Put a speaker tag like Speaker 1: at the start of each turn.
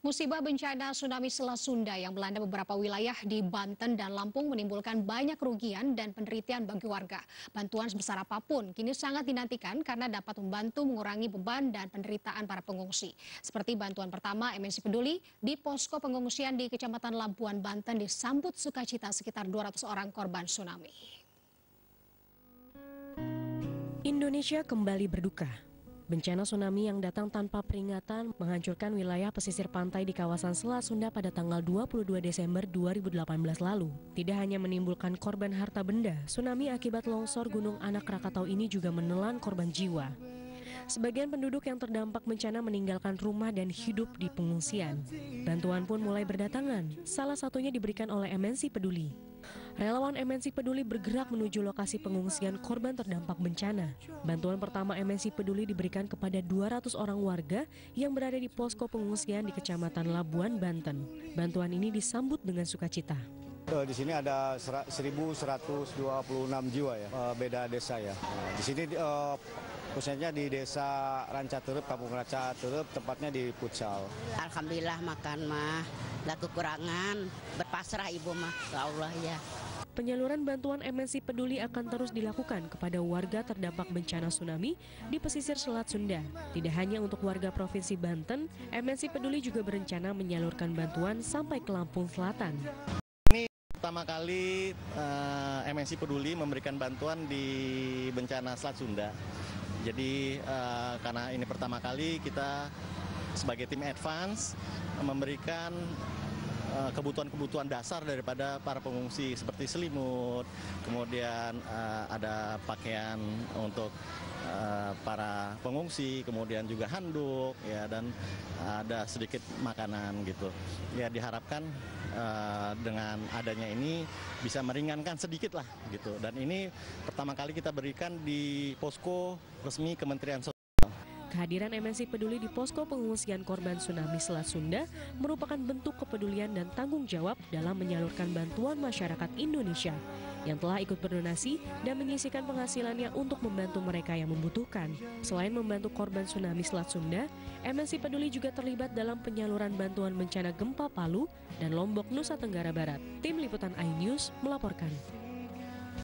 Speaker 1: Musibah bencana tsunami Selat Sunda yang melanda beberapa wilayah di Banten dan Lampung menimbulkan banyak kerugian dan penderitian bagi warga. Bantuan sebesar apa pun kini sangat dinantikan karena dapat membantu mengurangi beban dan penderitaan para pengungsi. Seperti bantuan pertama MNC Peduli di posko pengungsian di Kecamatan Lampuan, Banten disambut sukacita sekitar 200 orang korban tsunami.
Speaker 2: Indonesia kembali berduka Bencana tsunami yang datang tanpa peringatan menghancurkan wilayah pesisir pantai di kawasan Selat Sunda pada tanggal 22 Desember 2018 lalu. Tidak hanya menimbulkan korban harta benda, tsunami akibat longsor Gunung Anak Rakatau ini juga menelan korban jiwa. Sebagian penduduk yang terdampak bencana meninggalkan rumah dan hidup di pengungsian. Bantuan pun mulai berdatangan, salah satunya diberikan oleh MNC Peduli. Relawan MNC Peduli bergerak menuju lokasi pengungsian korban terdampak bencana. Bantuan pertama MNC Peduli diberikan kepada 200 orang warga yang berada di posko pengungsian di Kecamatan Labuan, Banten. Bantuan ini disambut dengan sukacita.
Speaker 3: Eh, di sini ada 1.126 jiwa ya, eh, beda desa ya. Nah, di sini eh, khususnya di desa Ranca Turup, Kampung Ranca Turup, tepatnya di Pucal.
Speaker 4: Alhamdulillah makan mah, gak kekurangan, berpasrah ibu mah, ya Allah ya.
Speaker 2: Penyaluran bantuan MNC Peduli akan terus dilakukan kepada warga terdampak bencana tsunami di pesisir Selat Sunda. Tidak hanya untuk warga Provinsi Banten, MNC Peduli juga berencana menyalurkan bantuan sampai ke Lampung Selatan.
Speaker 5: Ini pertama kali uh, eh, MNC Peduli memberikan bantuan di bencana Selat Sunda. Jadi uh, karena ini pertama kali kita sebagai tim advance memberikan kebutuhan-kebutuhan dasar daripada para pengungsi seperti selimut, kemudian uh, ada pakaian untuk uh, para pengungsi, kemudian juga handuk, ya dan ada sedikit makanan gitu. Ya diharapkan uh, dengan adanya ini bisa meringankan sedikit lah gitu. Dan ini pertama kali kita berikan di posko resmi Kementerian Sosial.
Speaker 2: Kehadiran MNC Peduli di posko pengungsian korban tsunami Selat Sunda merupakan bentuk kepedulian dan tanggung jawab dalam menyalurkan bantuan masyarakat Indonesia yang telah ikut berdonasi dan menyisikan penghasilannya untuk membantu mereka yang membutuhkan. Selain membantu korban tsunami Selat Sunda, MNC Peduli juga terlibat dalam penyaluran bantuan bencana gempa Palu dan Lombok, Nusa Tenggara Barat. Tim Liputan iNews melaporkan.